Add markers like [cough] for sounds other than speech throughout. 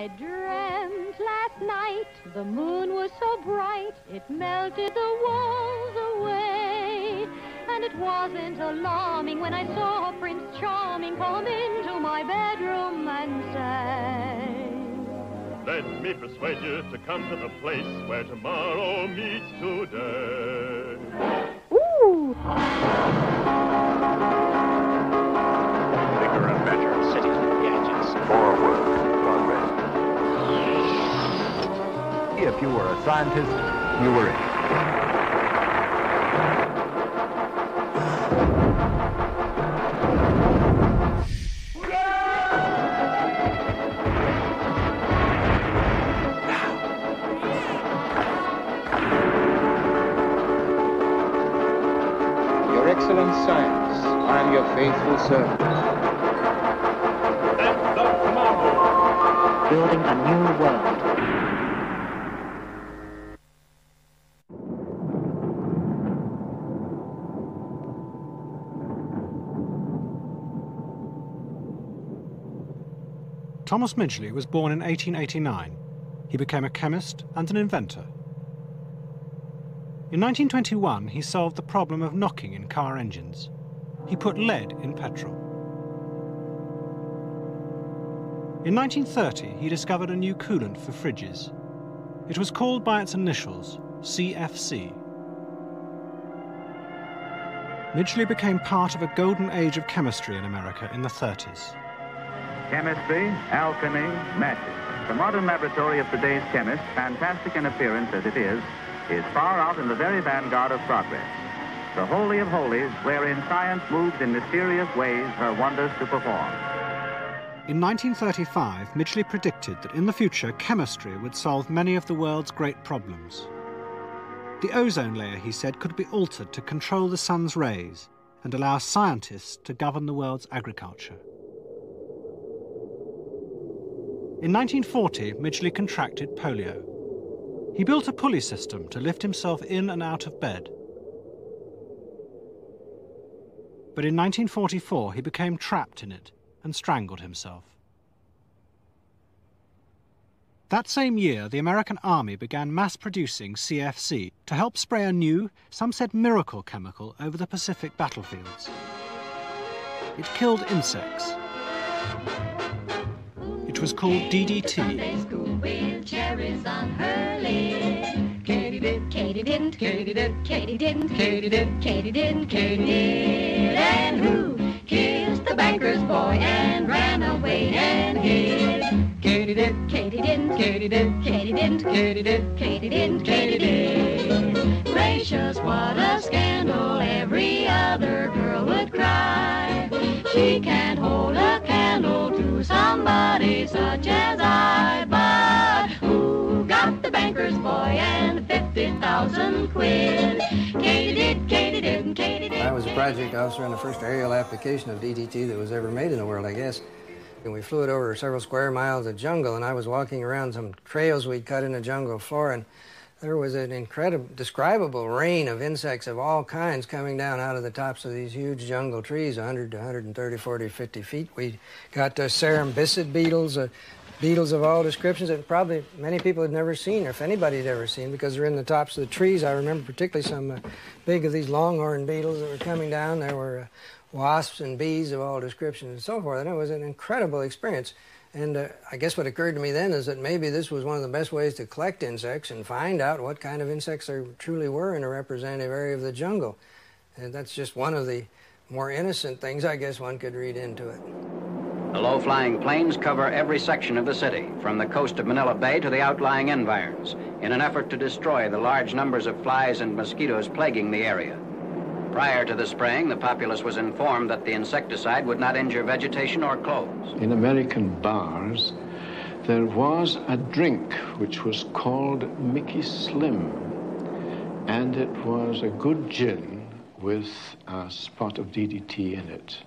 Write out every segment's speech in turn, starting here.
I dreamt last night the moon was so bright it melted the walls away. And it wasn't alarming when I saw Prince Charming come into my bedroom and say, Let me persuade you to come to the place where tomorrow meets today. Ooh! Bigger and better cities with gadgets. Forward, If you were a scientist, you were it. Your excellent science, I am your faithful servant. And the tomorrow. building a new Thomas Midgley was born in 1889. He became a chemist and an inventor. In 1921, he solved the problem of knocking in car engines. He put lead in petrol. In 1930, he discovered a new coolant for fridges. It was called by its initials, CFC. Midgley became part of a golden age of chemistry in America in the 30s. Chemistry, alchemy, magic. The modern laboratory of today's chemist, fantastic in appearance as it is, is far out in the very vanguard of progress. The Holy of Holies, wherein science moves in mysterious ways her wonders to perform. In 1935, Midgley predicted that in the future chemistry would solve many of the world's great problems. The ozone layer, he said, could be altered to control the sun's rays and allow scientists to govern the world's agriculture. In 1940, Midgley contracted polio. He built a pulley system to lift himself in and out of bed. But in 1944, he became trapped in it and strangled himself. That same year, the American Army began mass producing CFC to help spray a new, some said miracle chemical over the Pacific battlefields. It killed insects. It was called DDT. Katy did, Katy didn't, Katy did, Katy didn't, Katy did, Katy didn't, Katy did. And who kissed the banker's boy and ran away and hid? Katy did, Katy didn't, Katy did, Katy didn't, Katy didn't, Katy did. Gracious, what a scandal! Every other girl would cry. She can't hold a candle to somebody such as I. But who got the banker's boy and fifty thousand quid? Katy did, Katy didn't, Katy did. I was a project officer on the first aerial application of DDT that was ever made in the world, I guess. And we flew it over several square miles of jungle, and I was walking around some trails we'd cut in the jungle floor, and there was an incredible, describable rain of insects of all kinds coming down out of the tops of these huge jungle trees, 100 to 130, 40, 50 feet. We got uh, cerambycid beetles, uh, beetles of all descriptions that probably many people had never seen, or if anybody had ever seen, because they're in the tops of the trees. I remember particularly some uh, big of these longhorn beetles that were coming down. There were uh, wasps and bees of all descriptions and so forth, and it was an incredible experience. And uh, I guess what occurred to me then is that maybe this was one of the best ways to collect insects and find out what kind of insects there truly were in a representative area of the jungle. And that's just one of the more innocent things I guess one could read into it. The low-flying planes cover every section of the city, from the coast of Manila Bay to the outlying environs, in an effort to destroy the large numbers of flies and mosquitoes plaguing the area. Prior to the spraying, the populace was informed that the insecticide would not injure vegetation or clothes. In American bars, there was a drink which was called Mickey Slim, and it was a good gin with a spot of DDT in it.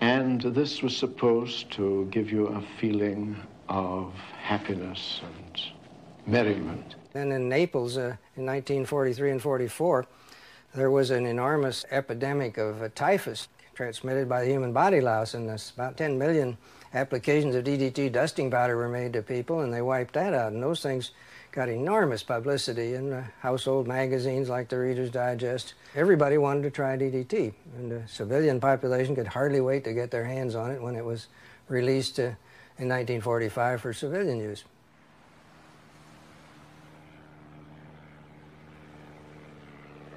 And this was supposed to give you a feeling of happiness and merriment. Then in Naples uh, in 1943 and 44, there was an enormous epidemic of uh, typhus transmitted by the human body louse, and there's about 10 million applications of DDT dusting powder were made to people, and they wiped that out. And those things got enormous publicity in uh, household magazines like the Reader's Digest. Everybody wanted to try DDT, and the civilian population could hardly wait to get their hands on it when it was released uh, in 1945 for civilian use.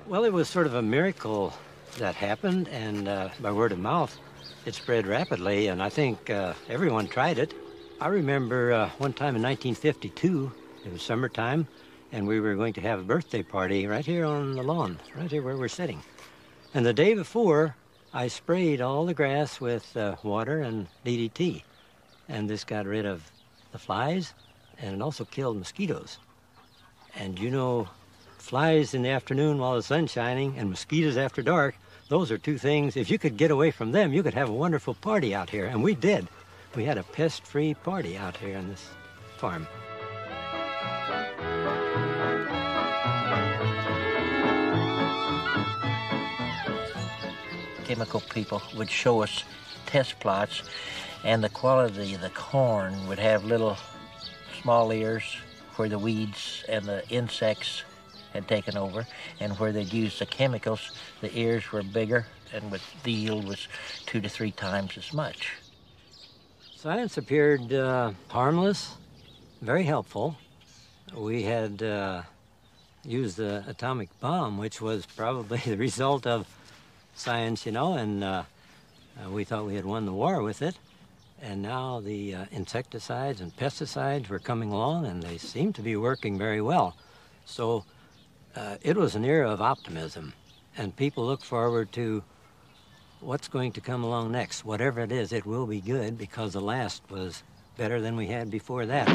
Well, it was sort of a miracle that happened, and uh, by word of mouth, it spread rapidly, and I think uh, everyone tried it. I remember uh, one time in 1952, it was summertime, and we were going to have a birthday party right here on the lawn, right here where we're sitting. And the day before, I sprayed all the grass with uh, water and DDT, and this got rid of the flies, and it also killed mosquitoes. And you know, flies in the afternoon while the sun's shining and mosquitoes after dark, those are two things. If you could get away from them, you could have a wonderful party out here. And we did. We had a pest free party out here on this farm. Chemical people would show us test plots, and the quality of the corn would have little small ears where the weeds and the insects had taken over, and where they'd used the chemicals, the ears were bigger, and with the yield was two to three times as much. Science appeared uh, harmless, very helpful. We had uh, used the atomic bomb, which was probably [laughs] the result of science, you know, and uh, uh we thought we had won the war with it. And now the uh, insecticides and pesticides were coming along, and they seem to be working very well. So uh, it was an era of optimism, and people look forward to what's going to come along next. Whatever it is, it will be good because the last was better than we had before that.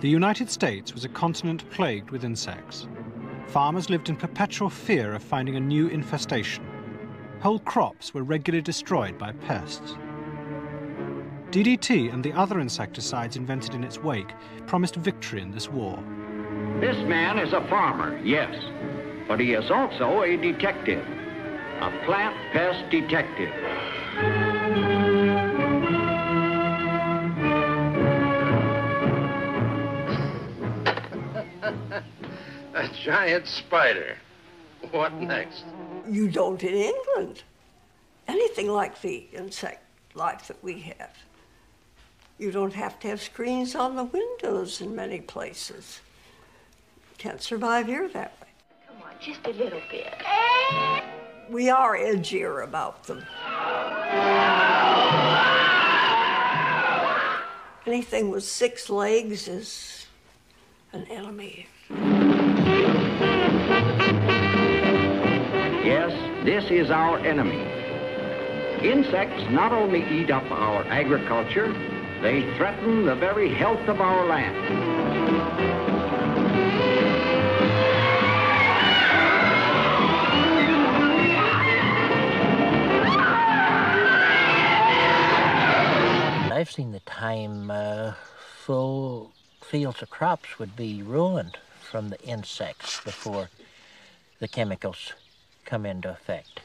The United States was a continent plagued with insects farmers lived in perpetual fear of finding a new infestation. Whole crops were regularly destroyed by pests. DDT and the other insecticides invented in its wake promised victory in this war. This man is a farmer, yes, but he is also a detective, a plant pest detective. Giant spider. What next? You don't in England. Anything like the insect life that we have. You don't have to have screens on the windows in many places. Can't survive here that way. Come on, just a little bit. We are edgier about them. Anything with six legs is an enemy. Yes, this is our enemy. Insects not only eat up our agriculture, they threaten the very health of our land. I've seen the time uh, full fields of crops would be ruined from the insects before the chemicals come into effect.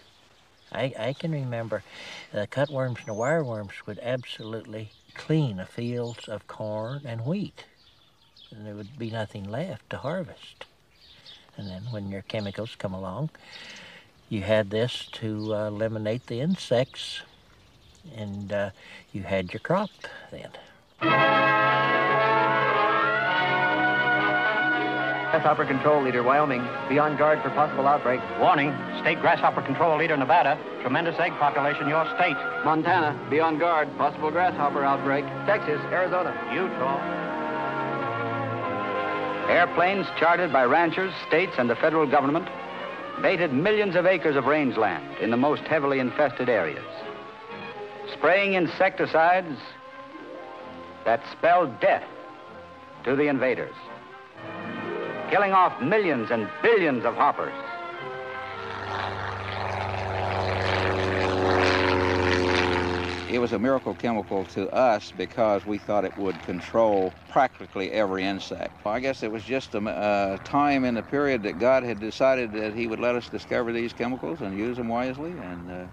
I, I can remember the cutworms and the wireworms would absolutely clean the fields of corn and wheat, and there would be nothing left to harvest. And then when your chemicals come along, you had this to uh, eliminate the insects, and uh, you had your crop then. Grasshopper Control Leader, Wyoming. Be on guard for possible outbreak. Warning, State Grasshopper Control Leader, Nevada. Tremendous egg population, your state. Montana. Be on guard. Possible grasshopper outbreak. Texas, Arizona. Utah. Airplanes chartered by ranchers, states, and the federal government baited millions of acres of rangeland in the most heavily infested areas, spraying insecticides that spelled death to the invaders killing off millions and billions of hoppers. It was a miracle chemical to us because we thought it would control practically every insect. I guess it was just a time in the period that God had decided that He would let us discover these chemicals and use them wisely. And uh,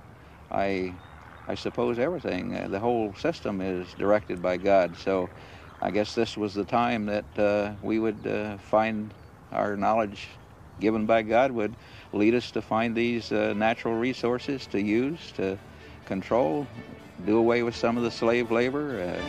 I, I suppose everything, uh, the whole system is directed by God. So I guess this was the time that uh, we would uh, find our knowledge given by God would lead us to find these uh, natural resources to use to control, do away with some of the slave labor. Uh,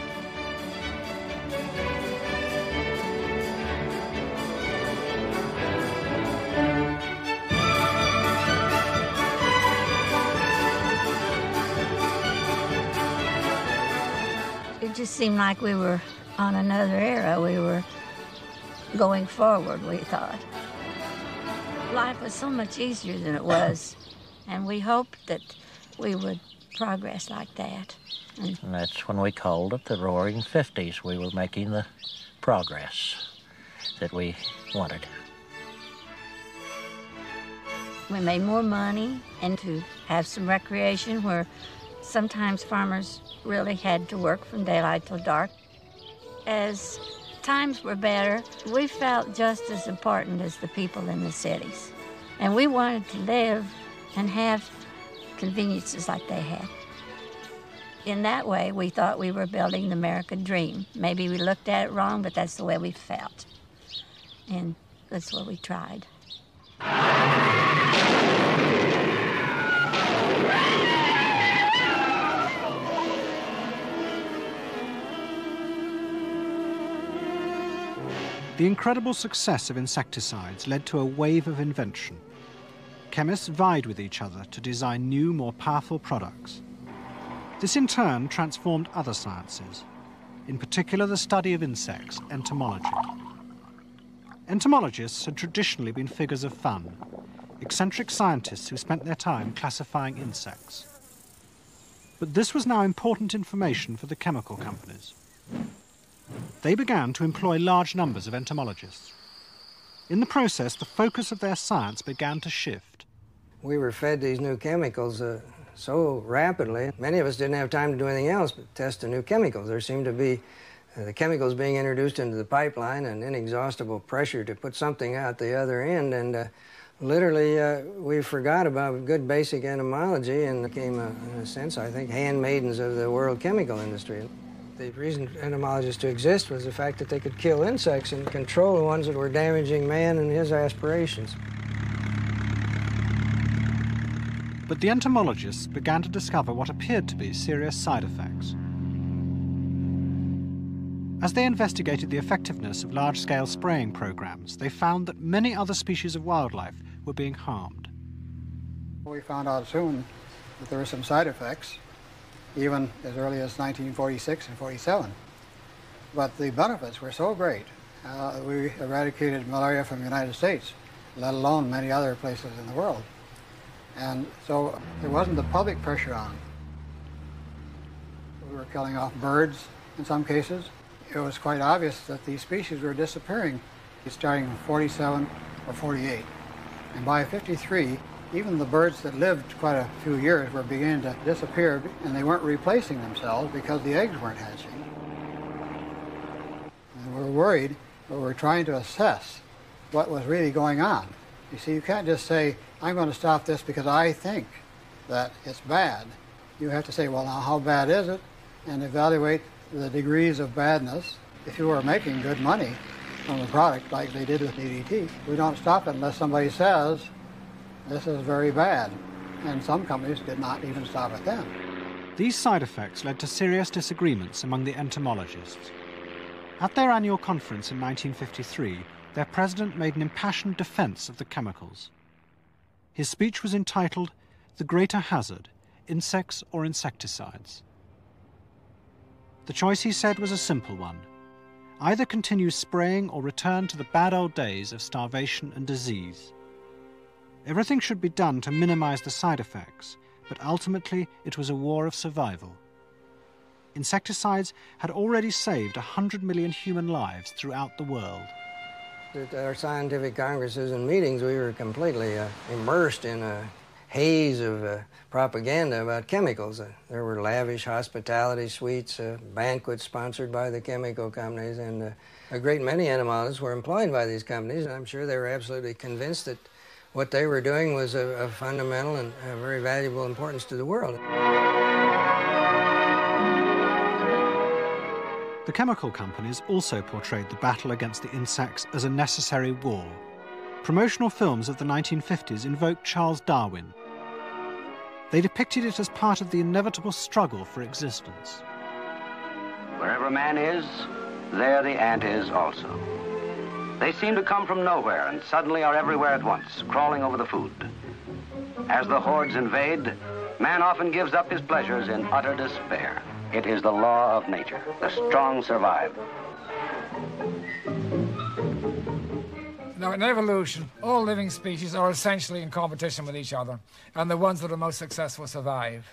It just seemed like we were on another era. We were going forward, we thought. Life was so much easier than it was, [coughs] and we hoped that we would progress like that. And that's when we called it the Roaring Fifties. We were making the progress that we wanted. We made more money and to have some recreation where sometimes farmers really had to work from daylight till dark. As times were better, we felt just as important as the people in the cities. And we wanted to live and have conveniences like they had. In that way, we thought we were building the American dream. Maybe we looked at it wrong, but that's the way we felt. And that's what we tried. The incredible success of insecticides led to a wave of invention. Chemists vied with each other to design new, more powerful products. This in turn transformed other sciences, in particular the study of insects, entomology. Entomologists had traditionally been figures of fun, eccentric scientists who spent their time classifying insects. But this was now important information for the chemical companies. They began to employ large numbers of entomologists. In the process, the focus of their science began to shift. We were fed these new chemicals uh, so rapidly, many of us didn't have time to do anything else but test the new chemicals. There seemed to be uh, the chemicals being introduced into the pipeline and inexhaustible pressure to put something out the other end. And uh, literally, uh, we forgot about good basic entomology and became, a, in a sense, I think, handmaidens of the world chemical industry. The reason entomologists to exist was the fact that they could kill insects and control the ones that were damaging man and his aspirations. But the entomologists began to discover what appeared to be serious side effects. As they investigated the effectiveness of large-scale spraying programs, they found that many other species of wildlife were being harmed. We found out soon that there were some side effects, even as early as 1946 and 47. But the benefits were so great. Uh, we eradicated malaria from the United States, let alone many other places in the world. And so there wasn't the public pressure on. We were killing off birds in some cases. It was quite obvious that these species were disappearing starting in 47 or 48. And by 53, even the birds that lived quite a few years were beginning to disappear and they weren't replacing themselves because the eggs weren't hatching. And we're worried, but we're trying to assess what was really going on. You see, you can't just say, I'm going to stop this because I think that it's bad. You have to say, well, now how bad is it? And evaluate the degrees of badness. If you are making good money from the product, like they did with DDT, we don't stop it unless somebody says, this is very bad. And some companies did not even stop at then. These side effects led to serious disagreements among the entomologists. At their annual conference in 1953, their president made an impassioned defense of the chemicals. His speech was entitled The Greater Hazard Insects or Insecticides. The choice, he said, was a simple one either continue spraying or return to the bad old days of starvation and disease. Everything should be done to minimize the side effects, but ultimately it was a war of survival. Insecticides had already saved 100 million human lives throughout the world. At our scientific congresses and meetings, we were completely uh, immersed in a haze of uh, propaganda about chemicals. Uh, there were lavish hospitality suites, uh, banquets sponsored by the chemical companies, and uh, a great many entomologists were employed by these companies. And I'm sure they were absolutely convinced that what they were doing was of fundamental and very valuable importance to the world. The chemical companies also portrayed the battle against the insects as a necessary war. Promotional films of the 1950s invoked Charles Darwin. They depicted it as part of the inevitable struggle for existence. Wherever man is, there the ant is also. They seem to come from nowhere and suddenly are everywhere at once, crawling over the food. As the hordes invade, man often gives up his pleasures in utter despair. It is the law of nature. The strong survive. Now, in evolution, all living species are essentially in competition with each other, and the ones that are most successful survive.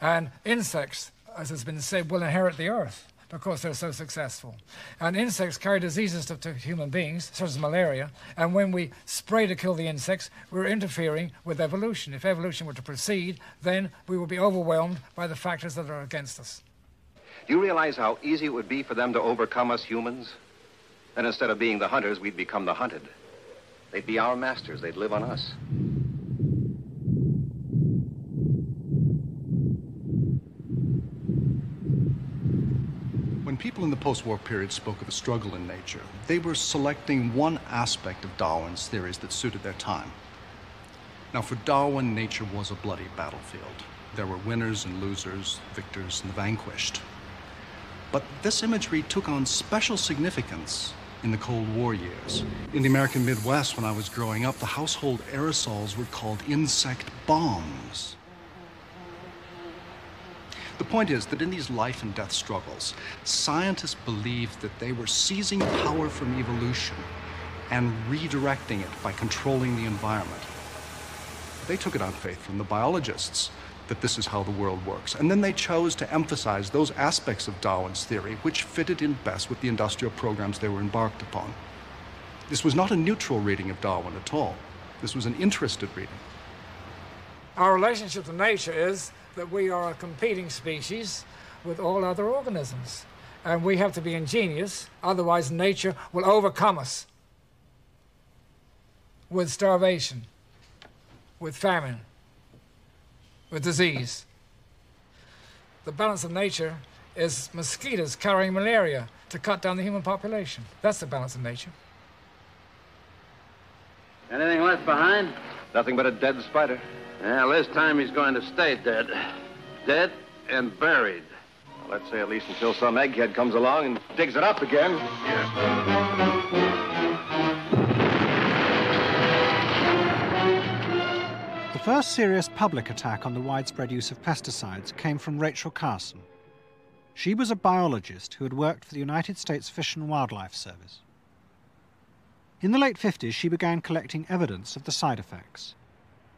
And insects, as has been said, will inherit the earth because they're so successful. And insects carry diseases to, to, human beings, such as malaria, and when we spray to kill the insects, we're interfering with evolution. If evolution were to proceed, then we would be overwhelmed by the factors that are against us. Do you realize how easy it would be for them to overcome us humans? Then instead of being the hunters, we'd become the hunted. They'd be our masters. They'd live on us. People in the post-war period spoke of a struggle in nature, they were selecting one aspect of Darwin's theories that suited their time. Now, for Darwin, nature was a bloody battlefield. There were winners and losers, victors and the vanquished. But this imagery took on special significance in the Cold War years. In the American Midwest, when I was growing up, the household aerosols were called insect bombs. The point is that in these life and death struggles, scientists believed that they were seizing power from evolution and redirecting it by controlling the environment. They took it on faith from the biologists that this is how the world works. And then they chose to emphasize those aspects of Darwin's theory which fitted in best with the industrial programs they were embarked upon. This was not a neutral reading of Darwin at all. This was an interested reading. Our relationship to nature is that we are a competing species with all other organisms. And we have to be ingenious, otherwise, nature will overcome us with starvation, with famine, with disease. The balance of nature is mosquitoes carrying malaria to cut down the human population. That's the balance of nature. Anything left behind? Nothing but a dead spider. Well, this time he's going to stay dead. Dead and buried. Well, let's say at least until some egghead comes along and digs it up again. Yeah. The first serious public attack on the widespread use of pesticides came from Rachel Carson. She was a biologist who had worked for the United States Fish and Wildlife Service. In the late 50s, she began collecting evidence of the side effects.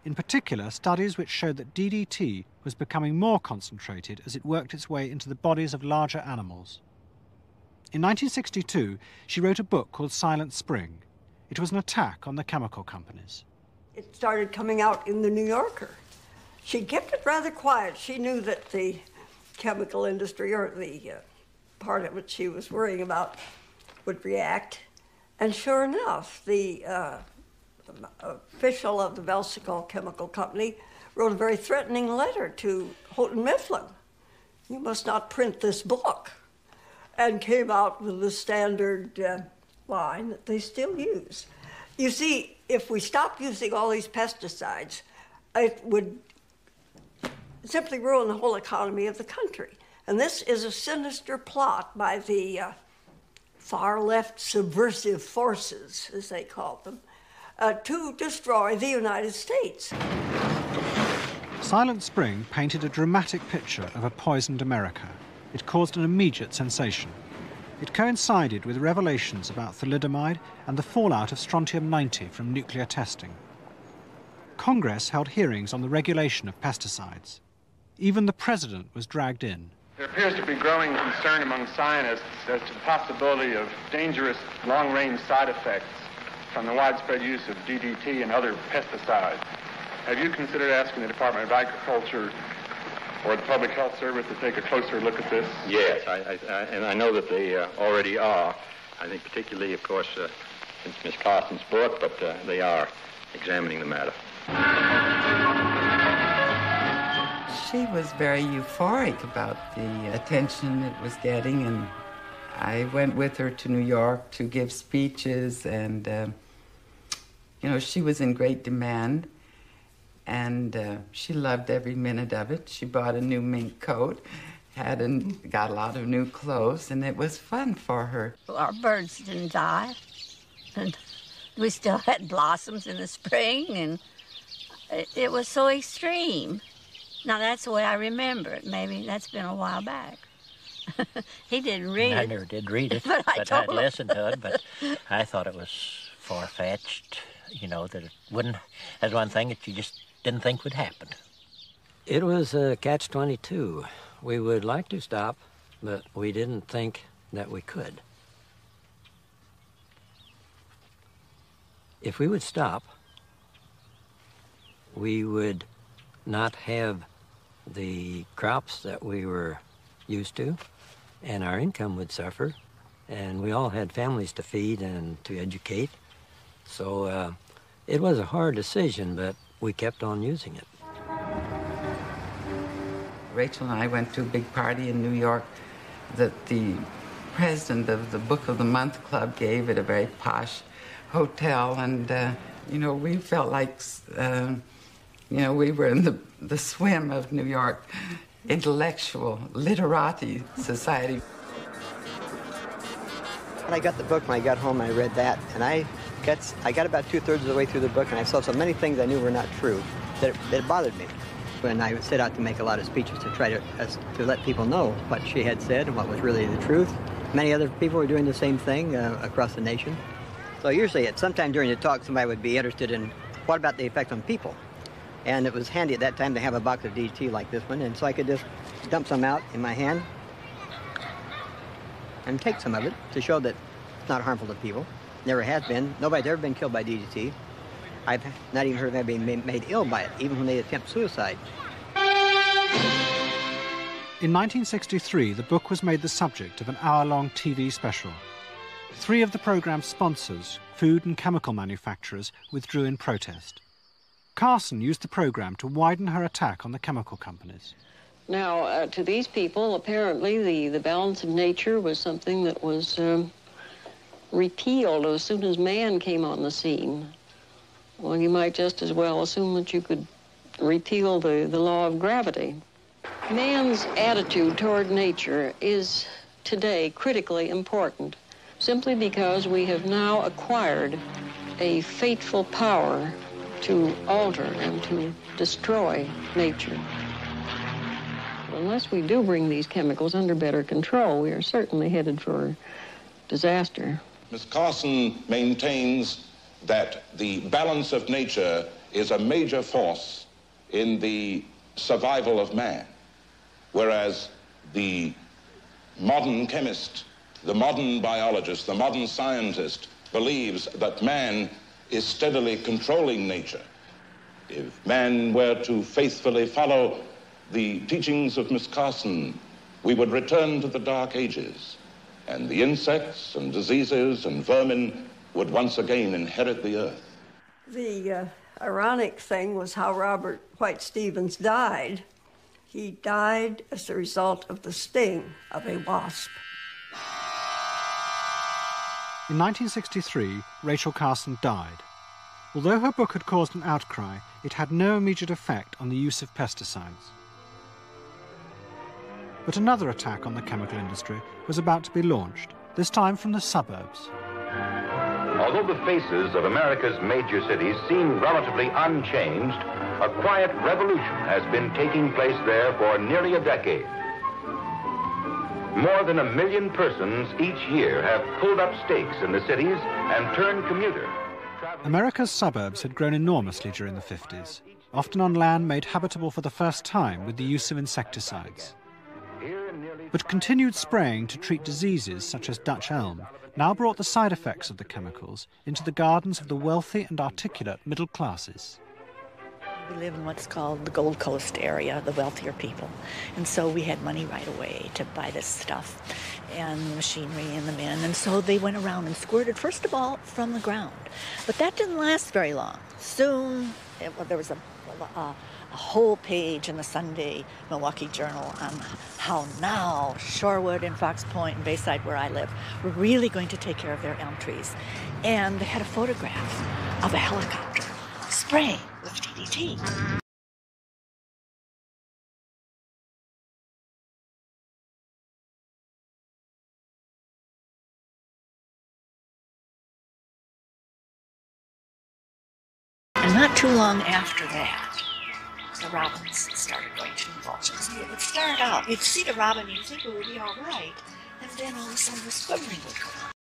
In particular, studies which showed that DDT was becoming more concentrated as it worked its way into the bodies of larger animals. In 1962, she wrote a book called Silent Spring. It was an attack on the chemical companies it started coming out in the New Yorker. She kept it rather quiet. She knew that the chemical industry, or the uh, part of it she was worrying about, would react. And sure enough, the uh, official of the Velsicol Chemical Company wrote a very threatening letter to Houghton Mifflin. You must not print this book. And came out with the standard uh, line that they still use. You see, if we stopped using all these pesticides, it would simply ruin the whole economy of the country. And this is a sinister plot by the uh, far left subversive forces, as they called them, uh, to destroy the United States. Silent Spring painted a dramatic picture of a poisoned America. It caused an immediate sensation. It coincided with revelations about thalidomide and the fallout of strontium-90 from nuclear testing. Congress held hearings on the regulation of pesticides. Even the president was dragged in. There appears to be growing concern among scientists as to the possibility of dangerous long-range side effects from the widespread use of DDT and other pesticides. have you considered asking the Department of Agriculture or the Public Health Service to take a closer look at this? Yes, I, I, I, and I know that they uh, already are. I think particularly, of course, uh, since Miss Carson's book, but uh, they are examining the matter. She was very euphoric about the attention it was getting, and I went with her to New York to give speeches, and uh, you know, she was in great demand, and uh, she loved every minute of it. She bought a new mink coat, had and got a lot of new clothes, and it was fun for her. Well, our birds didn't die, and we still had blossoms in the spring, and it, it was so extreme. Now that's the way I remember it. Maybe that's been a while back. [laughs] he didn't read I it. never did read it, [laughs] But I but told I'd him. listened to it. But [laughs] I thought it was far fetched. You know that it wouldn't. That's one thing that you just didn't think would happen. It was a catch 22. We would like to stop, but we didn't think that we could. If we would stop, we would not have the crops that we were used to, and our income would suffer, and we all had families to feed and to educate. So uh, it was a hard decision, but we kept on using it. Rachel and I went to a big party in New York that the president of the Book of the Month Club gave at a very posh hotel, and uh, you know we felt like uh, you know we were in the the swim of New York intellectual literati society. When I got the book, when I got home, I read that, and I got I got about two thirds of the way through the book, and I saw so many things I knew were not true that it, that it bothered me. When I set out to make a lot of speeches to try to to let people know what she had said and what was really the truth, many other people were doing the same thing uh, across the nation. So usually, at some time during the talk, somebody would be interested in what about the effect on people, and it was handy at that time to have a box of DDT like this one, and so I could just dump some out in my hand and take some of it to show that it's not harmful to people. Never has been. Nobody's ever been killed by DDT. I've not even heard of anybody being made ill by it, even when they attempt suicide. In 1963, the book was made the subject of an hour long TV special. Three of the programme's sponsors, food and chemical manufacturers, withdrew in protest. Carson used the programme to widen her attack on the chemical companies. Now, uh, to these people, apparently the, the balance of nature was something that was um, repealed as soon as man came on the scene. Well, you might just as well assume that you could repeal the, the law of gravity. Man's attitude toward nature is today critically important simply because we have now acquired a fateful power to alter and to destroy nature. Unless we do bring these chemicals under better control, we are certainly headed for disaster. Ms. Carson maintains that the balance of nature is a major force in the survival of man, whereas the modern chemist, the modern biologist, the modern scientist believes that man is steadily controlling nature. If man were to faithfully follow the teachings of Miss Carson, we would return to the Dark Ages, and the insects and diseases and vermin would once again inherit the earth. The uh, ironic thing was how Robert White Stevens died. He died as a result of the sting of a wasp. In 1963, Rachel Carson died. Although her book had caused an outcry, it had no immediate effect on the use of pesticides. But another attack on the chemical industry was about to be launched, this time from the suburbs. Although the faces of America's major cities seem relatively unchanged, a quiet revolution has been taking place there for nearly a decade. More than a million persons each year have pulled up stakes in the cities and turned commuter. America's suburbs had grown enormously during the 50s, often on land made habitable for the first time with the use of insecticides. But continued spraying to treat diseases such as Dutch elm now brought the side effects of the chemicals into the gardens of the wealthy and articulate middle classes. We live in what's called the Gold Coast area, the wealthier people. And so we had money right away to buy this stuff and the machinery and the men. And so they went around and squirted, first of all, from the ground. But that didn't last very long. Soon, it, well, there was a, a, a whole page in the Sunday Milwaukee Journal on how now Shorewood and Fox Point and Bayside, where I live, were really going to take care of their elm trees. And they had a photograph of a helicopter spraying DDT. And not too long after that, the robins started going to convulsions. It would start out, you'd see the robin, you'd think it would be all right, and then all of a sudden the quivering would come on.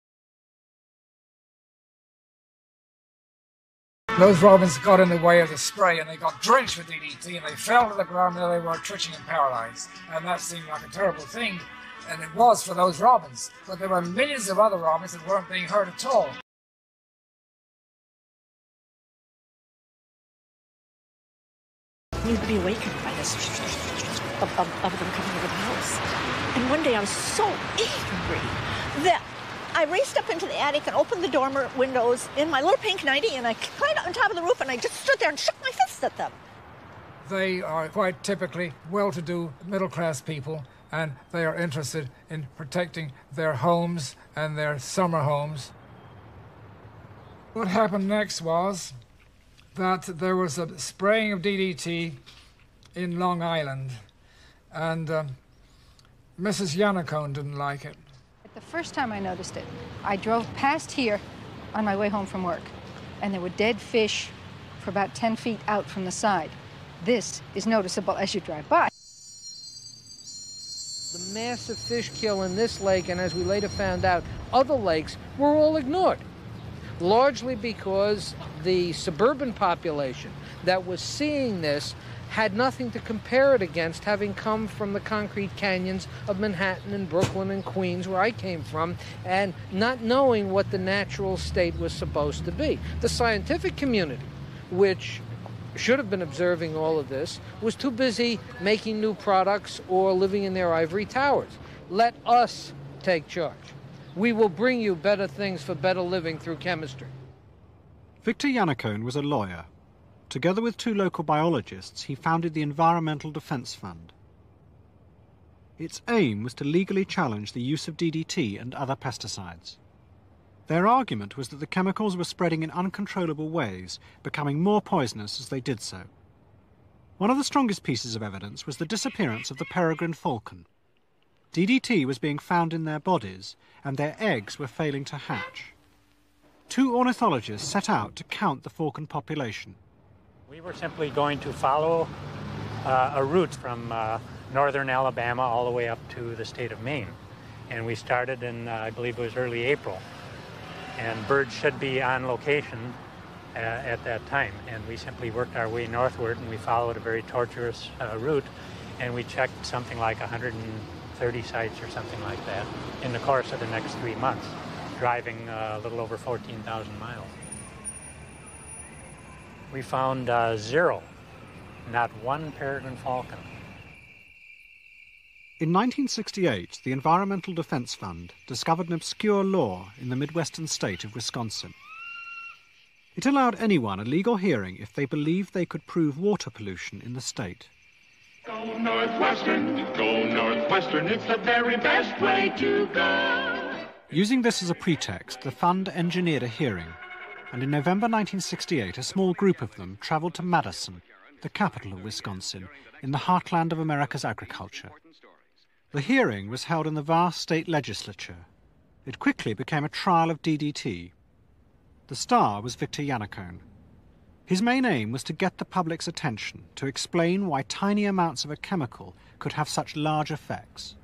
Those robins got in the way of the spray and they got drenched with DDT and they fell to the ground and they were twitching and paralyzed. And that seemed like a terrible thing, and it was for those robins. But there were millions of other robins that weren't being hurt at all. You'd be awakened by this of, of, of them coming over the house. And one day I was so angry that I raced up into the attic and opened the dormer windows in my little pink nightie and I climbed on top of the roof and I just stood there and shook my fists at them. They are quite typically well to do middle class people and they are interested in protecting their homes and their summer homes. What happened next was that there was a spraying of DDT in Long Island, and um, Mrs. Yannacone didn't like it. The first time I noticed it, I drove past here on my way home from work, and there were dead fish for about 10 feet out from the side. This is noticeable as you drive by. The massive fish kill in this lake, and as we later found out, other lakes, were all ignored. Largely because the suburban population that was seeing this had nothing to compare it against, having come from the concrete canyons of Manhattan and Brooklyn and Queens, where I came from, and not knowing what the natural state was supposed to be. The scientific community, which should have been observing all of this, was too busy making new products or living in their ivory towers. Let us take charge. We will bring you better things for better living through chemistry. Victor Yannacone was a lawyer. Together with two local biologists, he founded the Environmental Defense Fund. Its aim was to legally challenge the use of DDT and other pesticides. Their argument was that the chemicals were spreading in uncontrollable ways, becoming more poisonous as they did so. One of the strongest pieces of evidence was the disappearance of the peregrine falcon. DDT was being found in their bodies, and their eggs were failing to hatch. Two ornithologists set out to count the falcon population. We were simply going to follow uh, a route from uh, northern Alabama all the way up to the state of Maine. And we started in, uh, I believe it was early April. And birds should be on location uh, at that time. And we simply worked our way northward and we followed a very tortuous uh, route. And we checked something like 130 sites or something like that in the course of the next three months driving uh, a little over 14,000 miles. We found uh, zero, not one peregrine falcon. In 1968, the Environmental Defense Fund discovered an obscure law in the Midwestern state of Wisconsin. It allowed anyone a legal hearing if they believed they could prove water pollution in the state. Go Northwestern, go Northwestern, it's the very best way to go. Using this as a pretext, the fund engineered a hearing, and in November 1968, a small group of them traveled to Madison, the capital of Wisconsin, in the heartland of America's agriculture. The hearing was held in the vast state legislature. It quickly became a trial of DDT. The star was Victor Yannacone. His main aim was to get the public's attention, to explain why tiny amounts of a chemical could have such large effects.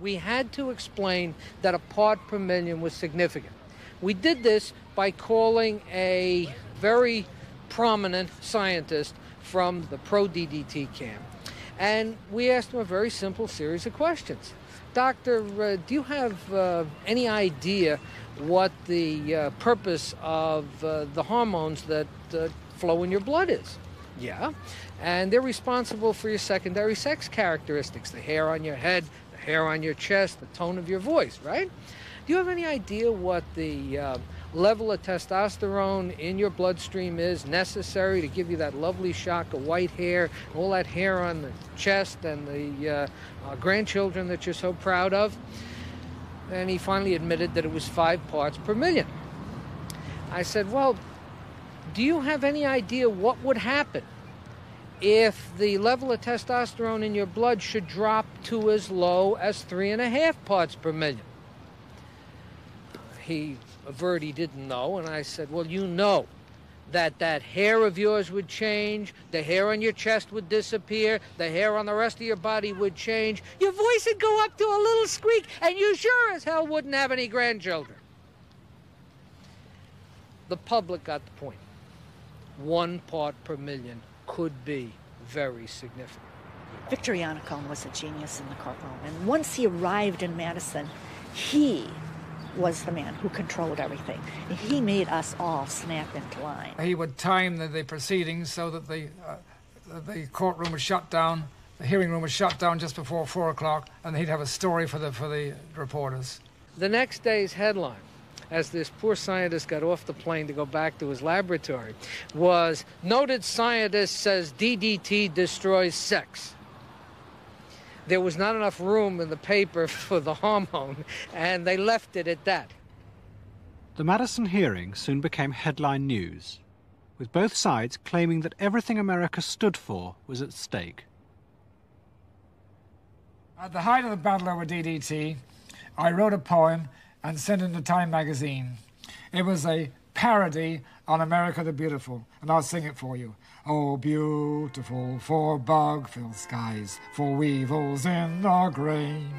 We had to explain that a part per million was significant. We did this by calling a very prominent scientist from the pro DDT camp. And we asked him a very simple series of questions. Doctor, uh, do you have uh, any idea what the uh, purpose of uh, the hormones that uh, flow in your blood is? Yeah. And they're responsible for your secondary sex characteristics the hair on your head, the hair on your chest, the tone of your voice, right? Do you have any idea what the uh, level of testosterone in your bloodstream is necessary to give you that lovely shock of white hair, all that hair on the chest, and the uh, uh, grandchildren that you're so proud of? And he finally admitted that it was five parts per million. I said, Well, do you have any idea what would happen if the level of testosterone in your blood should drop to as low as three and a half parts per million? He averred he didn't know, and I said, Well, you know that that hair of yours would change, the hair on your chest would disappear, the hair on the rest of your body would change, your voice would go up to a little squeak, and you sure as hell wouldn't have any grandchildren. The public got the point. One part per million could be very significant. Victor Yannacone was a genius in the courtroom, and once he arrived in Madison, he was the man who controlled everything. He made us all snap into line. He would time the, the proceedings so that the, uh, the courtroom was shut down, the hearing room was shut down just before four o'clock, and he'd have a story for the, for the reporters. The next day's headline, as this poor scientist got off the plane to go back to his laboratory, was Noted scientist says DDT destroys sex there was not enough room in the paper [laughs] for the hormone, and they left it at that. The Madison hearing soon became headline news, with both sides claiming that everything America stood for was at stake. At the height of the battle over DDT, I wrote a poem and sent it to Time magazine. It was a parody on America the Beautiful, and I'll sing it for you. Oh, beautiful for bug-filled skies, for weevils in the grain,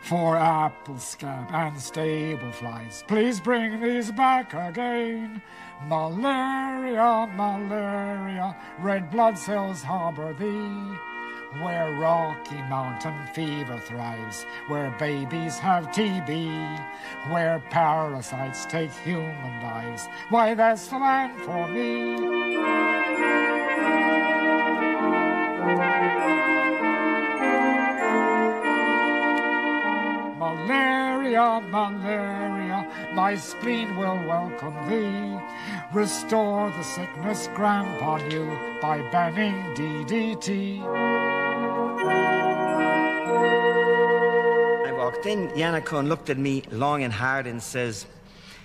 for apple scab and stable flies. Please bring these back again. Malaria, malaria, red blood cells harbor thee where Rocky Mountain fever thrives, where babies have TB, where parasites take human lives. Why, that's the land for me. Malaria, malaria, my spleen will welcome thee. Restore the sickness cramp on you by banning DDT. I walked in, Yannacone looked at me long and hard and says,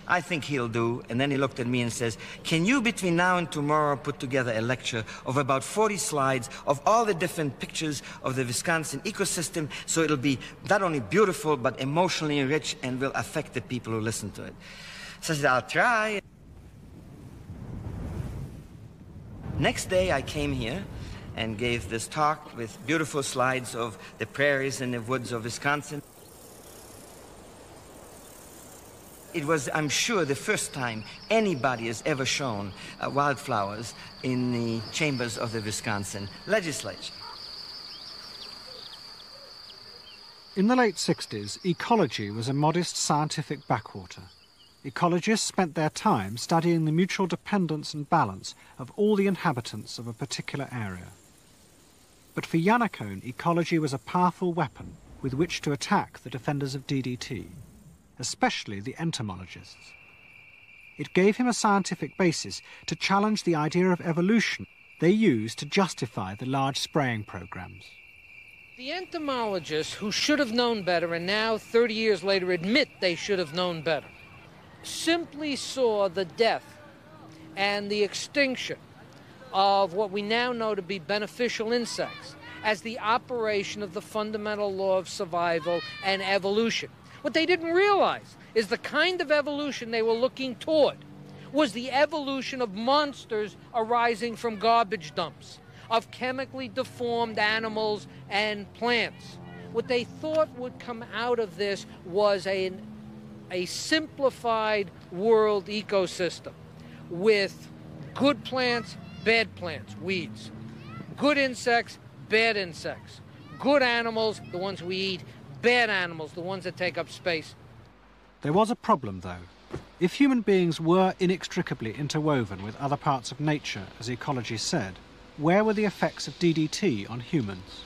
I think he'll do. And then he looked at me and says, Can you, between now and tomorrow, put together a lecture of about 40 slides of all the different pictures of the Wisconsin ecosystem so it'll be not only beautiful, but emotionally rich and will affect the people who listen to it? So I said, I'll try. Next day, I came here and gave this talk with beautiful slides of the prairies and the woods of Wisconsin. It was, I'm sure, the first time anybody has ever shown uh, wildflowers in the chambers of the Wisconsin legislature. In the late 60s, ecology was a modest scientific backwater. Ecologists spent their time studying the mutual dependence and balance of all the inhabitants of a particular area. But for Yannacone, ecology was a powerful weapon with which to attack the defenders of DDT, especially the entomologists. It gave him a scientific basis to challenge the idea of evolution they used to justify the large spraying programs. The entomologists who should have known better and now, 30 years later, admit they should have known better, simply saw the death and the extinction of what we now know to be beneficial insects as the operation of the fundamental law of survival and evolution. What they didn't realize is the kind of evolution they were looking toward was the evolution of monsters arising from garbage dumps, of chemically deformed animals and plants. What they thought would come out of this was a, a simplified world ecosystem with good plants bad plants, weeds. Good insects, bad insects. Good animals, the ones we eat. Bad animals, the ones that take up space. There was a problem, though. If human beings were inextricably interwoven with other parts of nature, as ecology said, where were the effects of DDT on humans?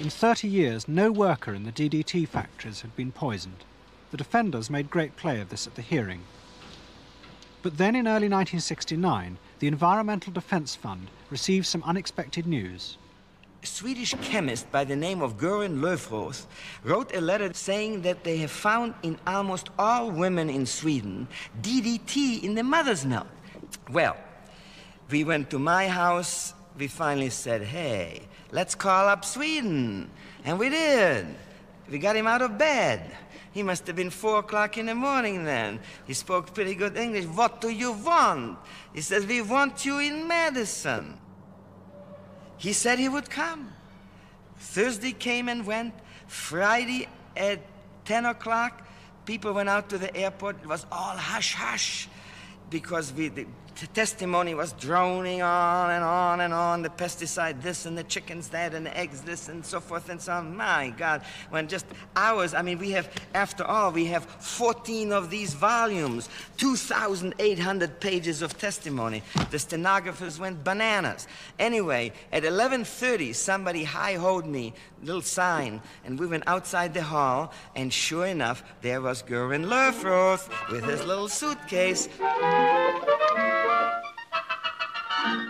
In 30 years, no worker in the DDT factories had been poisoned. The defenders made great play of this at the hearing. But then in early 1969, the Environmental Defense Fund received some unexpected news. Swedish chemist by the name of Göran Löfroth wrote a letter saying that they have found in almost all women in Sweden DDT in the mother's milk. Well, we went to my house. We finally said, hey, let's call up Sweden. And we did. We got him out of bed. He must have been four o'clock in the morning then. He spoke pretty good English. What do you want? He says, We want you in Madison. He said he would come. Thursday came and went. Friday at 10 o'clock, people went out to the airport. It was all hush hush because we, the testimony was droning on and on and on. The pesticide this and the chickens that and the eggs this and so forth and so on. My God, when just hours, I mean, we have, after all, we have 14 of these volumes, 2,800 pages of testimony. The stenographers went bananas. Anyway, at 11.30, somebody hi-hoed me, little sign, and we went outside the hall, and sure enough, there was Göran Löfroth with his little suitcase.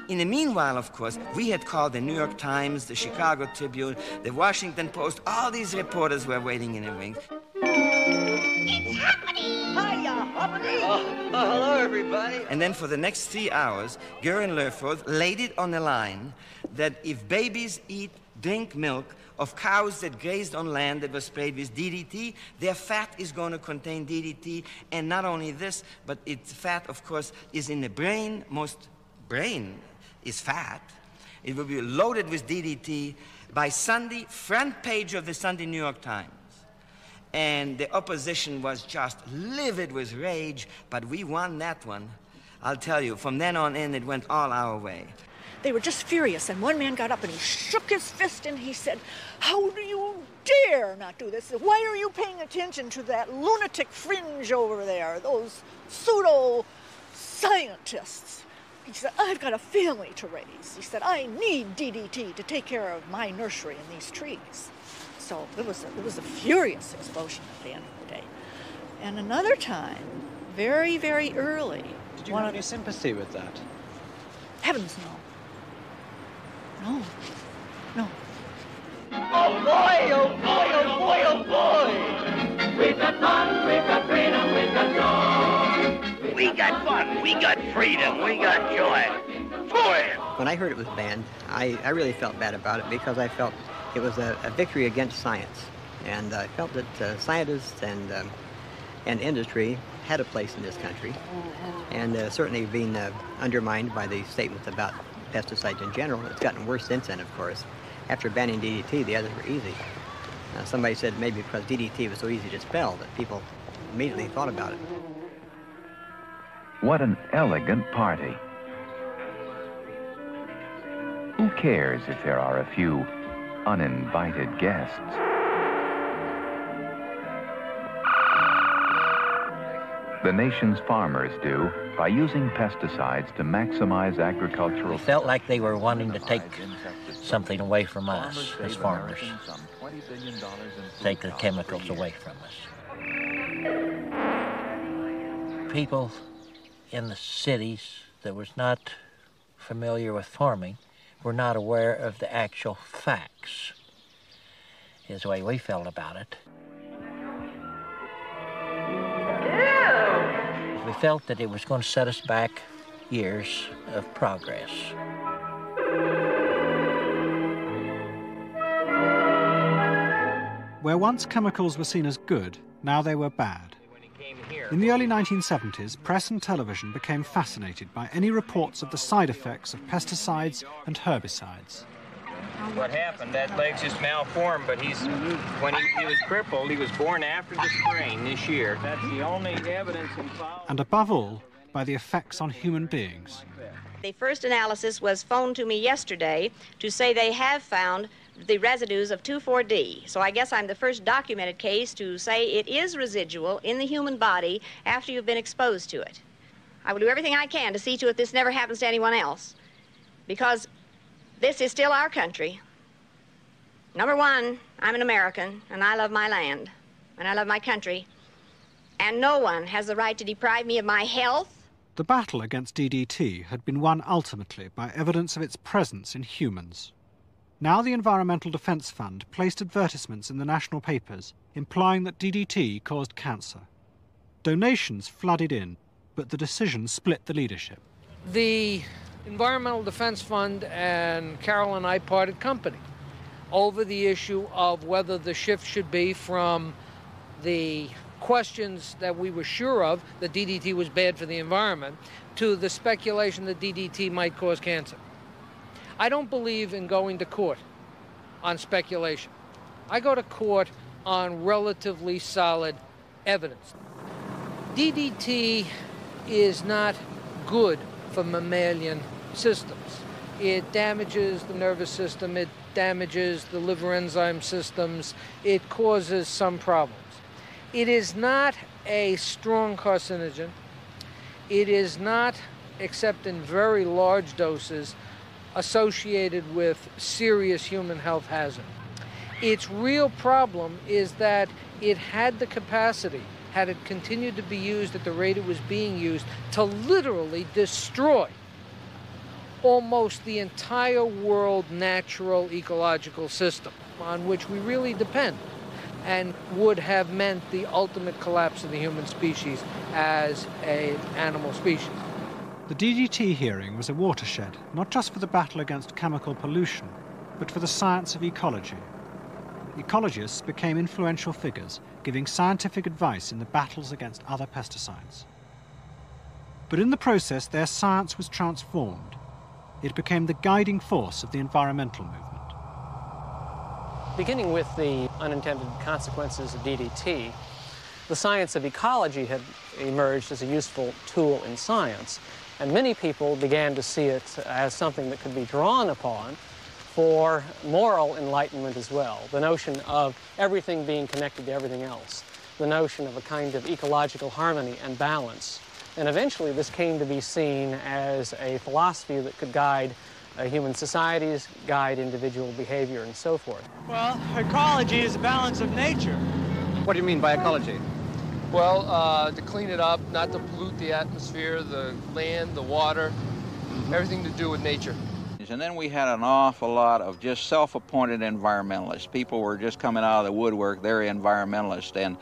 In the meanwhile, of course, we had called the New York Times, the Chicago Tribune, the Washington Post. All these reporters were waiting in the wings. It's happening! Hiya, happening! Oh, oh hello, everybody. And then for the next three hours, Göran Löfroth laid it on the line that if babies eat, drink milk of cows that grazed on land that was sprayed with DDT, their fat is going to contain DDT. And not only this, but its fat, of course, is in the brain. Most brain is fat. It will be loaded with DDT by Sunday, front page of the Sunday New York Times. And the opposition was just livid with rage, but we won that one. I'll tell you, from then on in, it went all our way. They were just furious, and one man got up and he shook his fist and he said, How do you dare not do this? Why are you paying attention to that lunatic fringe over there, those pseudo scientists? He said, I've got a family to raise. He said, I need DDT to take care of my nursery and these trees. So it was a, it was a furious explosion at the end of the day. And another time, very, very early. Did you have any sympathy with that? Heavens, no. No. No. Oh boy, oh boy, oh boy, oh boy! We've got fun, we've got freedom, we've got joy. We got fun, we got freedom, we got joy. When I heard it was banned, I, I really felt bad about it because I felt it was a, a victory against science. And I felt that uh, scientists and, um, and industry had a place in this country, and uh, certainly being uh, undermined by the statements about pesticides in general. It's gotten worse since then, of course. After banning DDT, the others were easy. Uh, somebody said maybe because DDT was so easy to spell that people immediately thought about it. What an elegant party. Who cares if there are a few uninvited guests? The nation's farmers do by using pesticides to maximize agricultural. It felt like they were wanting to take something away from us as farmers, take the chemicals away from us. People in the cities that was not familiar with farming were not aware of the actual facts, is the way we felt about it. We felt that it was going to set us back years of progress. Where once chemicals were seen as good, now they were bad. In the early 1970s, press and television became fascinated by any reports of the side effects of pesticides and herbicides. What happened, that leg's just malformed, but he's, when he, he was crippled, he was born after the sprain this year. That's the only evidence involved. And above all, by the effects on human beings. The first analysis was phoned to me yesterday to say they have found the residues of 2,4-D. So I guess I'm the first documented case to say it is residual in the human body after you've been exposed to it. I will do everything I can to see to it this never happens to anyone else. Because This is still our country. Number one, I'm an American, and I love my land, and I love my country. And no one has the right to deprive me of my health. The battle against DDT had been won ultimately by evidence of its presence in humans. Now the Environmental Defence Fund placed advertisements in the national papers implying that DDT caused cancer. Donations flooded in, but the decision split the leadership. The Environmental Defense Fund and Carol and I parted company over the issue of whether the shift should be from the questions that we were sure of that DDT was bad for the environment to the speculation that DDT might cause cancer. I don't believe in going to court on speculation. I go to court on relatively solid evidence. DDT is not good for mammalian systems. It damages the nervous system, it damages the liver enzyme systems, it causes some problems. It is not a strong carcinogen. It is not, except in very large doses, associated with serious human health hazard. Its real problem is that it had the capacity, had it continued to be used at the rate it was being used, to literally destroy almost the entire world natural ecological system on which we really depend and would have meant the ultimate collapse of the human species as an animal species. The DDT hearing was a watershed, not just for the battle against chemical pollution, but for the science of ecology. Ecologists became influential figures, giving scientific advice in the battles against other pesticides. But in the process, their science was transformed. It became the guiding force of the environmental movement. Beginning with the unintended consequences of DDT, the science of ecology had emerged as a useful tool in science, and many people began to see it as something that could be drawn upon for moral enlightenment as well. The notion of everything being connected to everything else, the notion of a kind of ecological harmony and balance. And eventually this came to be seen as a philosophy that could guide uh, human societies, guide individual behavior, and so forth. Well, ecology is a balance of nature. What do you mean by ecology? Well, uh, to clean it up, not to pollute the atmosphere, the land, the water, everything to do with nature. And then we had an awful lot of just self-appointed environmentalists. People were just coming out of the woodwork, they're environmentalists. And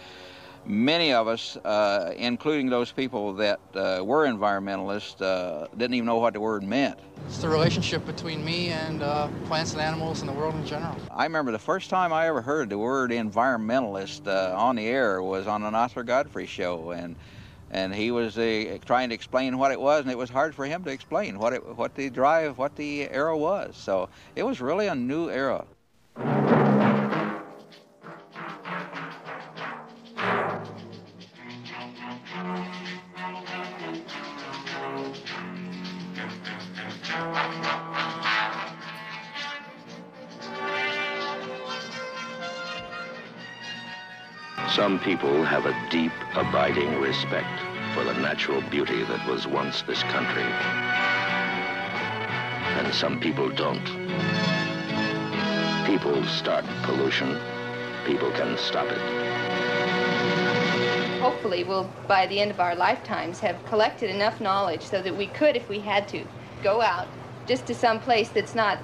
many of us, uh, including those people that uh, were environmentalists, uh, didn't even know what the word meant. It's the relationship between me and uh, plants and animals and the world in general. I remember the first time I ever heard the word environmentalist uh, on the air was on an Oscar Godfrey show, and and he was uh, trying to explain what it was, and it was hard for him to explain what it, what the drive, what the era was. So it was really a new era. People have a deep, abiding respect for the natural beauty that was once this country. And some people don't. People start pollution. People can stop it. Hopefully, we'll, by the end of our lifetimes, have collected enough knowledge so that we could, if we had to, go out just to some place that's not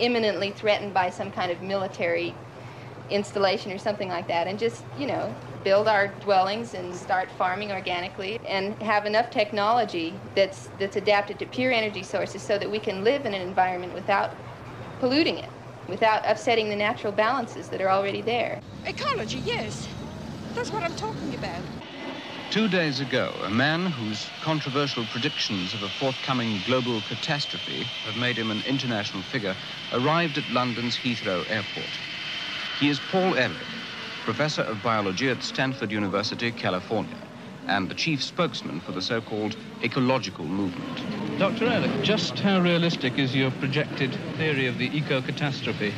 imminently threatened by some kind of military installation or something like that and just, you know, build our dwellings and start farming organically and have enough technology that's that's adapted to pure energy sources so that we can live in an environment without polluting it, without upsetting the natural balances that are already there. Ecology, yes. That's what I'm talking about. Two days ago, a man whose controversial predictions of a forthcoming global catastrophe have made him an international figure arrived at London's Heathrow Airport. He is Paul Ehrlich, professor of biology at Stanford University, California, and the chief spokesman for the so-called ecological movement. Dr. Ehrlich, just how realistic is your projected theory of the eco-catastrophe?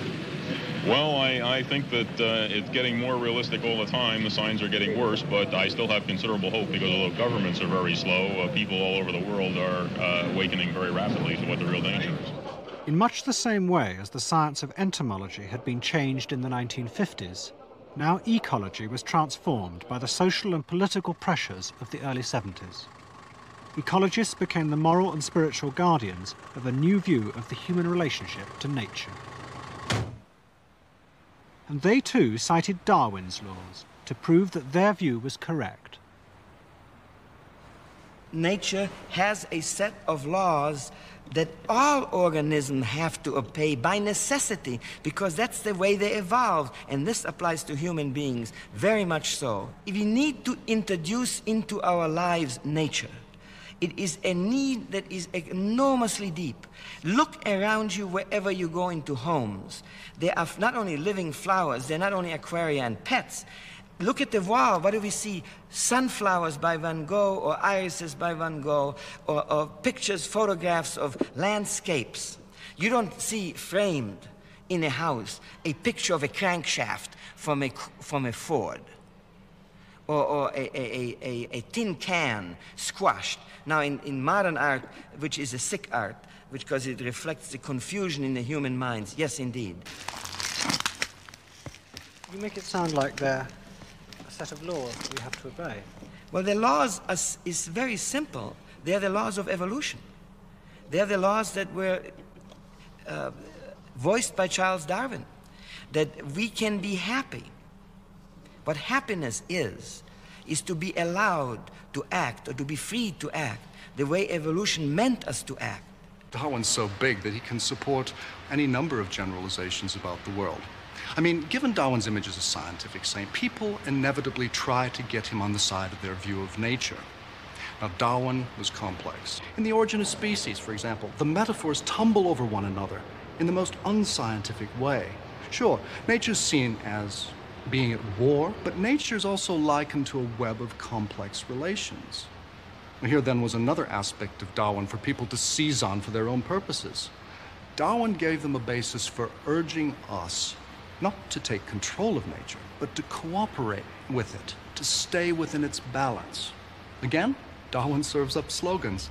Well, I, I think that uh, it's getting more realistic all the time. The signs are getting worse, but I still have considerable hope because although governments are very slow, uh, people all over the world are uh, awakening very rapidly to what the real danger is. In much the same way as the science of entomology had been changed in the 1950s, now ecology was transformed by the social and political pressures of the early 70s. Ecologists became the moral and spiritual guardians of a new view of the human relationship to nature. And they too cited Darwin's laws to prove that their view was correct. Nature has a set of laws that all organisms have to obey by necessity because that's the way they evolved and this applies to human beings very much so. If we need to introduce into our lives nature it is a need that is enormously deep. Look around you wherever you go into homes. There are not only living flowers they're not only aquaria and pets Look at the wall. What do we see? Sunflowers by Van Gogh, or irises by Van Gogh, or, or pictures, photographs of landscapes. You don't see framed in a house a picture of a crankshaft from a, from a Ford or, or a, a, a, a, tin can squashed. Now, in, in modern art, which is a sick art, because it reflects the confusion in the human minds, yes, indeed. You make it sound like they're set of laws that we have to obey? Well, the laws are, is very simple. They are the laws of evolution. They are the laws that were uh, voiced by Charles Darwin, that we can be happy. What happiness is, is to be allowed to act or to be free to act the way evolution meant us to act. Darwin's so big that he can support any number of generalizations about the world. I mean, given Darwin's image as a scientific saint, people inevitably try to get him on the side of their view of nature. Now, Darwin was complex. In The Origin of Species, for example, the metaphors tumble over one another in the most unscientific way. Sure, nature's seen as being at war, but nature is also likened to a web of complex relations. Here then was another aspect of Darwin for people to seize on for their own purposes. Darwin gave them a basis for urging us not to take control of nature, but to cooperate with it, to stay within its balance. Again, Darwin serves up slogans.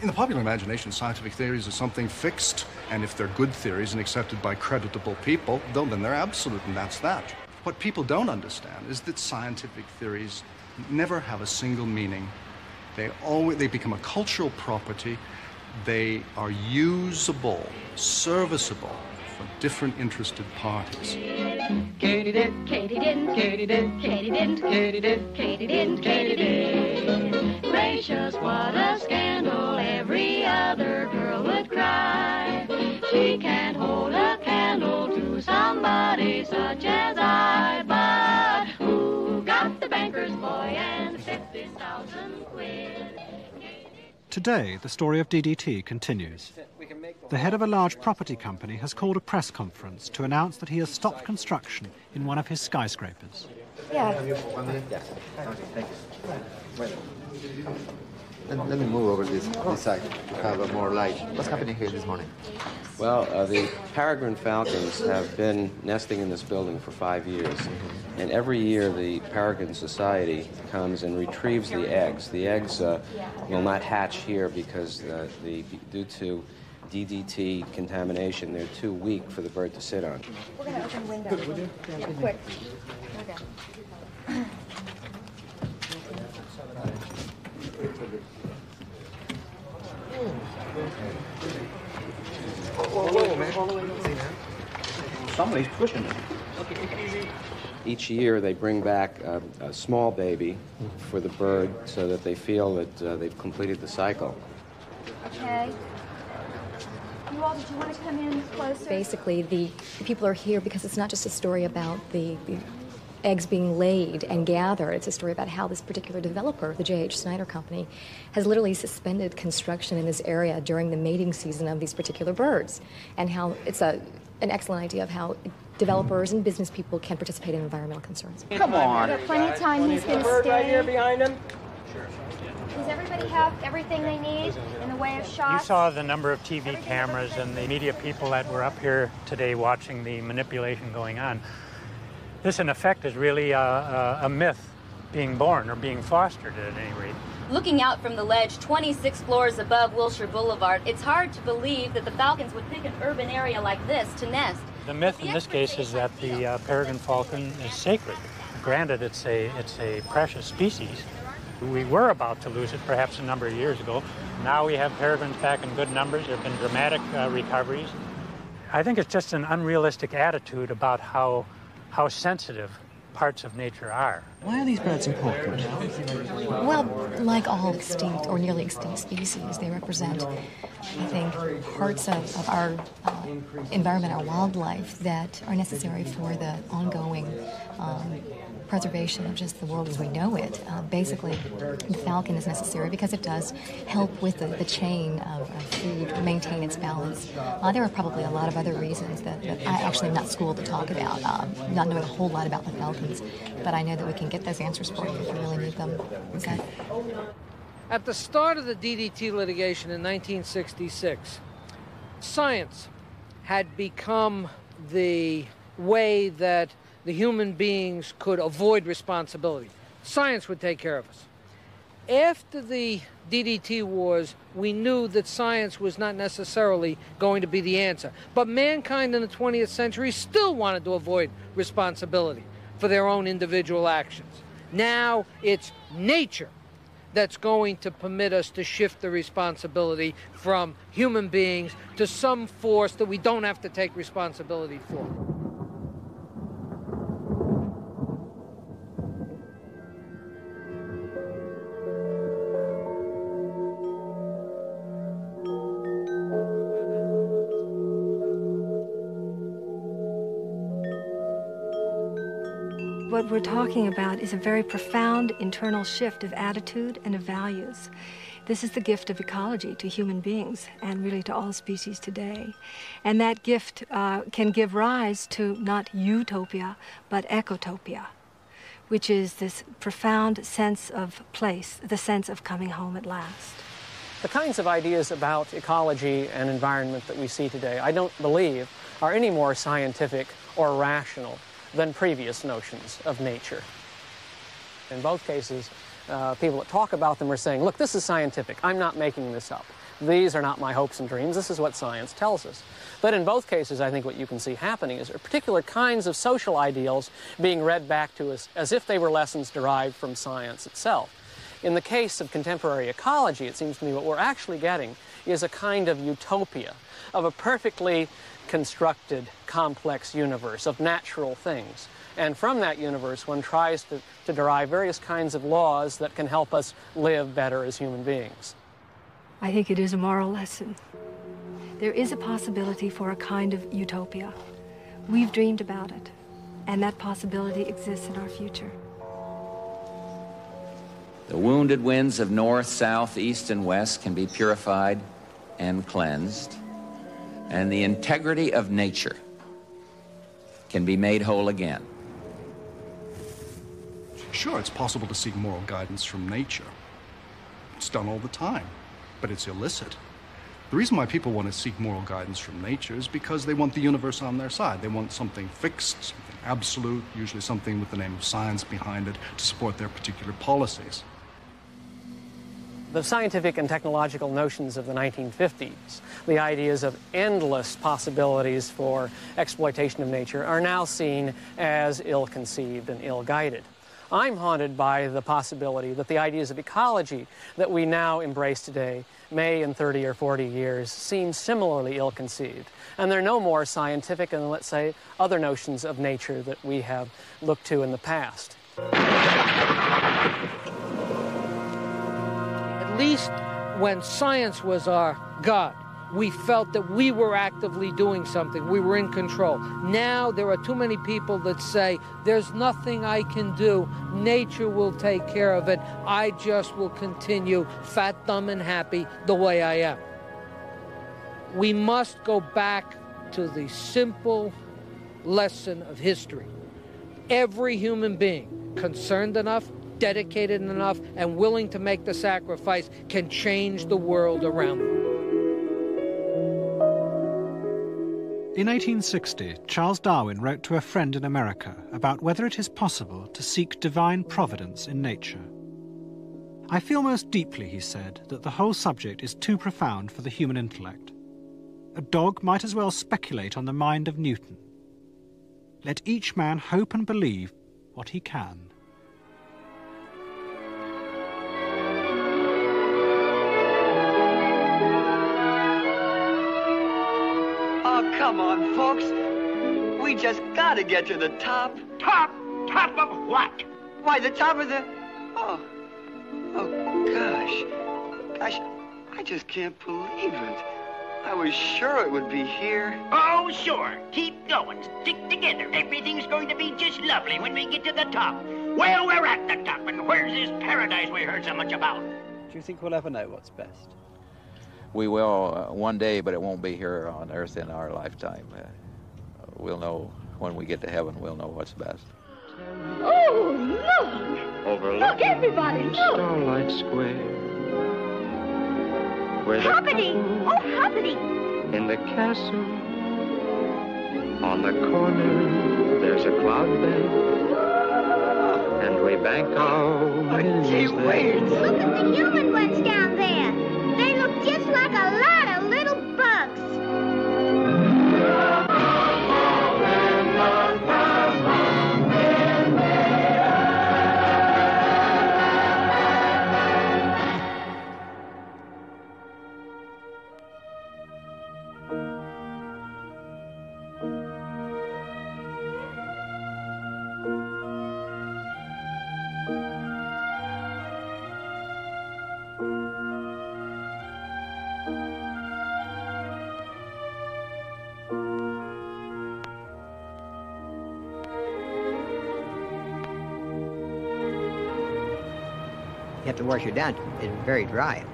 In the popular imagination, scientific theories are something fixed, and if they're good theories and accepted by creditable people, then they're absolute, and that's that. What people don't understand is that scientific theories never have a single meaning they always they become a cultural property. They are usable, serviceable for different interested parties. Katie did, Katie didn't, did, Katie didn't, did, Katie didn't, did. Gracious, what a scandal! Every other girl would cry. She can't hold a candle to somebody such as I. But who got the banker's boy and Today, the story of DDT continues. The head of a large property company has called a press conference to announce that he has stopped construction in one of his skyscrapers. Yeah. Let, let me move over this, this side to have a more light. What's happening here this morning? Well, uh, the peregrine falcons have been nesting in this building for five years. And every year, the Peregrine Society comes and retrieves the eggs. The eggs uh, will not hatch here because uh, the, due to DDT contamination, they're too weak for the bird to sit on. We're going to open windows. Yeah, quick. Okay. [clears throat] Whoa, whoa, man. Somebody's pushing it. Each year, they bring back a, a, small baby for the bird so that they feel that uh, they've completed the cycle. Okay. You all, did you want to come in closer? Basically, the, the people are here because it's not just a story about the, the eggs being laid and gathered. It's a story about how this particular developer, the J.H. Snyder Company, has literally suspended construction in this area during the mating season of these particular birds, and how it's a an excellent idea of how developers and business people can participate in environmental concerns. Come on. We've got plenty of time. He's going to stay. right here behind him. Does everybody have everything they need in the way of shots? You saw the number of TV cameras and the media people that were up here today watching the manipulation going on. This, in effect, is really a, a, a myth being born or being fostered at any rate. Looking out from the ledge 26 floors above Wilshire Boulevard, it's hard to believe that the falcons would pick an urban area like this to nest. The myth in this case is that the uh, peregrine falcon is sacred. Granted, it's a, it's a precious species. We were about to lose it perhaps a number of years ago. Now we have peregrines back in good numbers. There have been dramatic uh, recoveries. I think it's just an unrealistic attitude about how, how sensitive parts of nature are. Why are these birds important? Well, like all extinct or nearly extinct species, they represent, I think, parts of, of our uh, environment, our wildlife, that are necessary for the ongoing um, preservation of just the world as we know it. Uh, basically, the falcon is necessary because it does help with the, the chain of, of, food, maintain its balance. Uh, there are probably a lot of other reasons that, that I actually am not schooled to talk about, uh, not knowing a whole lot about the falcons, but I know that we can get those answers for you if you really need them. Okay. At the start of the DDT litigation in 1966, science had become the way that the human beings could avoid responsibility. Science would take care of us. After the DDT wars, we knew that science was not necessarily going to be the answer. But mankind in the 20th century still wanted to avoid responsibility for their own individual actions. Now it's nature that's going to permit us to shift the responsibility from human beings to some force that we don't have to take responsibility for. What we're talking about is a very profound internal shift of attitude and of values. This is the gift of ecology to human beings and really to all species today. And that gift uh, can give rise to not utopia, but ecotopia, which is this profound sense of place, the sense of coming home at last. The kinds of ideas about ecology and environment that we see today, I don't believe, are any more scientific or rational than previous notions of nature. In both cases, uh, people that talk about them are saying, look, this is scientific. I'm not making this up. These are not my hopes and dreams. This is what science tells us. But in both cases, I think what you can see happening is particular kinds of social ideals being read back to us as if they were lessons derived from science itself. In the case of contemporary ecology, it seems to me what we're actually getting is a kind of utopia of a perfectly constructed, complex universe of natural things. And from that universe, one tries to, to derive various kinds of laws that can help us live better as human beings. I think it is a moral lesson. There is a possibility for a kind of utopia. We've dreamed about it, and that possibility exists in our future. The wounded winds of north, south, east, and west can be purified and cleansed and the integrity of nature can be made whole again. Sure, it's possible to seek moral guidance from nature. It's done all the time, but it's illicit. The reason why people want to seek moral guidance from nature is because they want the universe on their side. They want something fixed, something absolute, usually something with the name of science behind it to support their particular policies. The scientific and technological notions of the 1950s, the ideas of endless possibilities for exploitation of nature, are now seen as ill conceived and ill guided. I'm haunted by the possibility that the ideas of ecology that we now embrace today may, in 30 or 40 years, seem similarly ill conceived. And they're no more scientific than, let's say, other notions of nature that we have looked to in the past. At least when science was our God, we felt that we were actively doing something. We were in control. Now there are too many people that say, there's nothing I can do. Nature will take care of it. I just will continue fat, dumb, and happy the way I am. We must go back to the simple lesson of history. Every human being concerned enough dedicated enough and willing to make the sacrifice can change the world around them. In 1860, Charles Darwin wrote to a friend in America about whether it is possible to seek divine providence in nature. I feel most deeply, he said, that the whole subject is too profound for the human intellect. A dog might as well speculate on the mind of Newton. Let each man hope and believe what he can. Come on, folks. We just gotta get to the top. Top? Top of what? Why, the top of the... Oh. Oh, gosh. Gosh, I just can't believe it. I was sure it would be here. Oh, sure. Keep going. Stick together. Everything's going to be just lovely when we get to the top. Well, we're at the top, and where's this paradise we heard so much about? Do you think we'll ever know what's best? We will uh, one day, but it won't be here on Earth in our lifetime. Uh, we'll know when we get to heaven, we'll know what's best. Oh, look! Overlooking Look, everybody, look! Starlight Square. Where the Hoppity! Oh, Hoppity! in the castle. On the corner, there's a cloud bank. And we bank our winnings there. Look at the human ones down there. Just like a lot You have to wash it down. It's very dry.